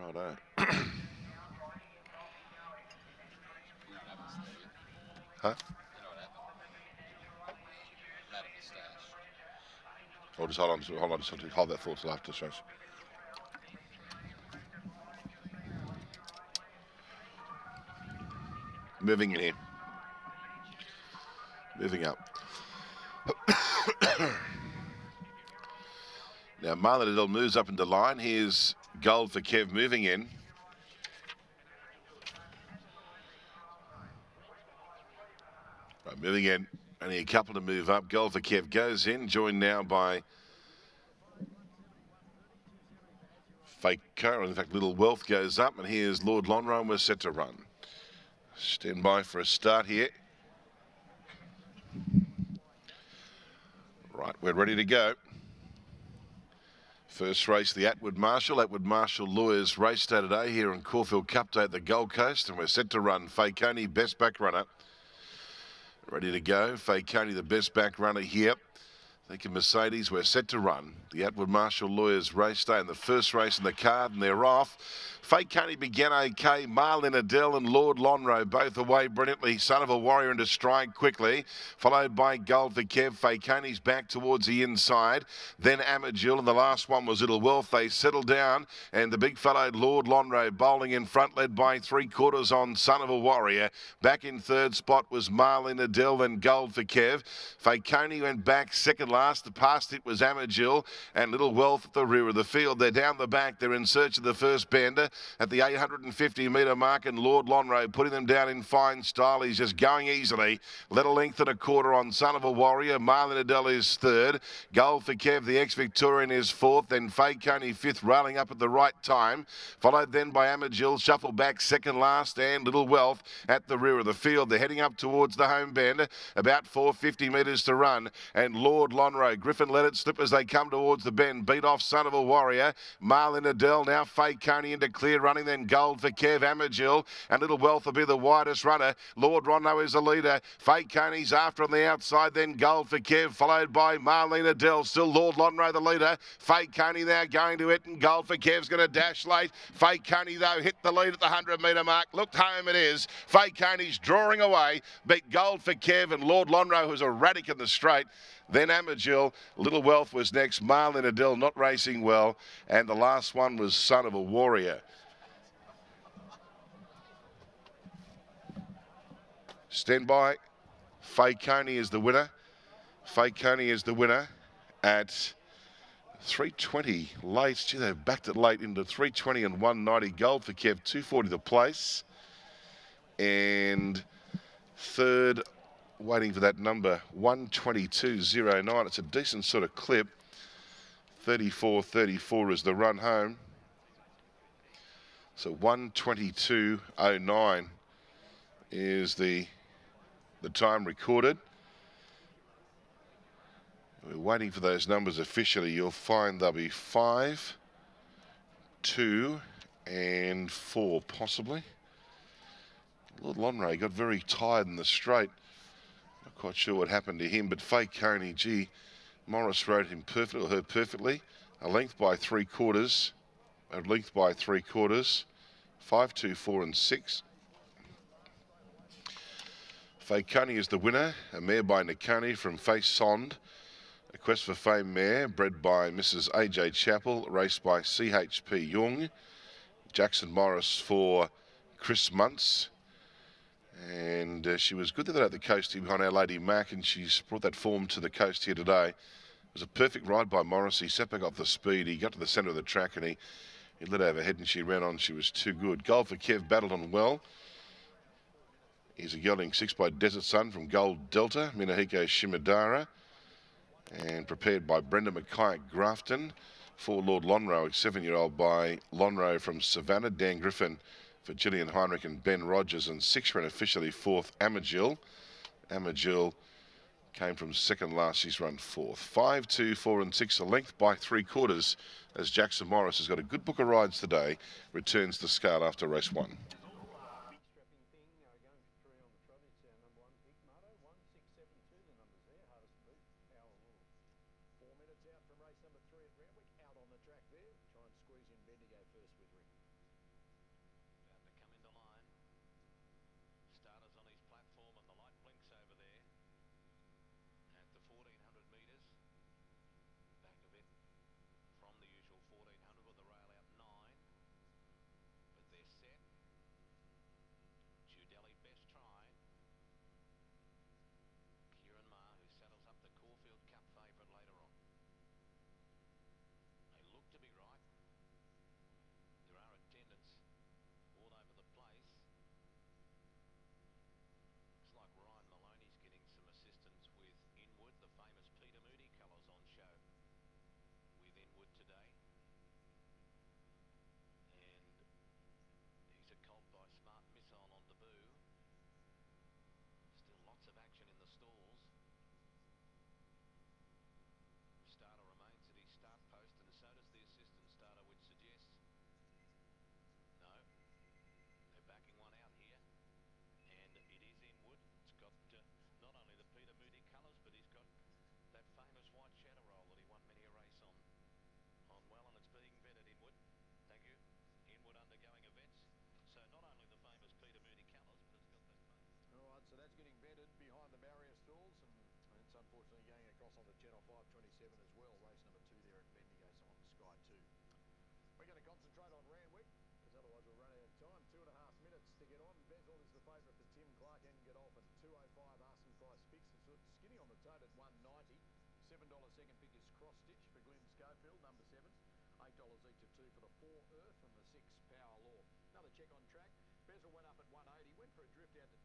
Righto. huh? Or just hold on, hold on, just hold that thought till after the show. Moving in here. Moving up. now, Marlon Adele moves up into line. Here's gold for Kev moving in. Right, moving in. Only a couple to move up. Gold for Kev goes in, joined now by Fake Car. In fact, Little Wealth goes up, and here's Lord Lonhro, and we're set to run. Stand by for a start here. Right, we're ready to go. First race, the Attwood Marshall. Attwood Marshall Lawyers race day today here in Caulfield Cup Day at the Gold Coast, and we're set to run. Faiconi, best back runner. Ready to go. Faiconi, the best back runner here. Thank you, Mercedes. We're set to run. The Attwood Marshall Lawyers race day in the first race in the card, and they're off. Faiconi began okay. Marlin Adele and Lord Lonhro both away brilliantly. Son of a Warrior into stride quickly, followed by Gold for Kev. Fake back towards the inside. Then Amagil, and the last one was Little Wealth. They settled down, and the big fellow Lord Lonhro bowling in front, led by three quarters on Son of a Warrior. Back in third spot was Marlin Adele, then Gold for Kev. Fake went back second last. The past it was Amagil and Little Wealth at the rear of the field. They're down the back. They're in search of the first bender at the 850 metre mark, and Lord Lonhro putting them down in fine style. He's just going easily. A length and a quarter on Son of a Warrior. Marlon Adele is third. Gold for Kev, the ex-Victorian, is fourth. Then Faiconi fifth, railing up at the right time. Followed then by Amagil, shuffle back second last, and Little Wealth at the rear of the field. They're heading up towards the home bend. About 450 metres to run. And Lord Lonhro, Griffin let it slip as they come towards the bend. Beat off Son of a Warrior. Marlon Adele now Faiconi into clear running, then gold for Kev Amagil, and Little Wealth will be the widest runner. Lord Lonhro is the leader. Faiconi's after on the outside, then gold for Kev, followed by Marlene Dell. Still Lord Lonhro the leader. Faiconi now going to it, and gold for Kev's going to dash late. Faiconi, though, hit the lead at the 100 metre mark. Looked home it is. Faiconi's drawing away. Beat gold for Kev and Lord Lonhro, who's erratic in the straight. Then Amagil, Little Wealth was next. Marlin Adele not racing well. And the last one was Son of a Warrior. Stand by. Faiconi is the winner. Faiconi is the winner at 320 late. Gee, they've backed it late into 320 and 190 gold for Kev. 240 the place. And third, waiting for that number, 122.09. It's a decent sort of clip. 34.34 is the run home. So 122.09 is the the time recorded. We're waiting for those numbers officially. You'll find there'll be five, two, and four, possibly. Lord Lonhro got very tired in the straight. Not quite sure what happened to him, but Faiconi, gee, Morris rode him perfectly, or her perfectly. A length by three quarters, a length by three quarters, five, two, four, and six. Faiconi is the winner, a mare by Nakani from Face Sond. A Quest for Fame mare, bred by Mrs. A.J. Chappell, raced by C.H.P. Young. Jackson Morris for Chris Munce. And uh, she was good there at the coast here behind Our Lady Mac, and she's brought that form to the coast here today. It was a perfect ride by Morris. He set back off the speed. He got to the centre of the track and he, he lit overhead and she ran on. She was too good. Gold for Kev battled on well. He's a gelding six by Desert Sun from Gold Delta, Minahiko Shimodara, and prepared by Brenda Mackay at Grafton. For Lord Lonhro, a seven-year-old by Lonhro from Savannah, Dan Griffin for Gillian Heinrich and Ben Rogers, and six ran officially fourth, Amagil. Amagil came from second last, she's run fourth. Five, two, four, and six, a length by three quarters, as Jackson Morris has got a good book of rides today, returns the scale after race one. Across onto Channel 527 as well. Race number two there at Bendigo, on Sky 2. We're going to concentrate on Randwick, because otherwise we'll run out of time. Two and a half minutes to get on. Bezel is the favourite for Tim Clark and get off at 205 Arson price. It's skinny on the tote at 190. $7 second pick is Cross Stitch for Glyn Schofield, number seven. $8 each of two for the four Earth and the six Power Law. Another check on track. Bezel went up at 180, went for a drift out to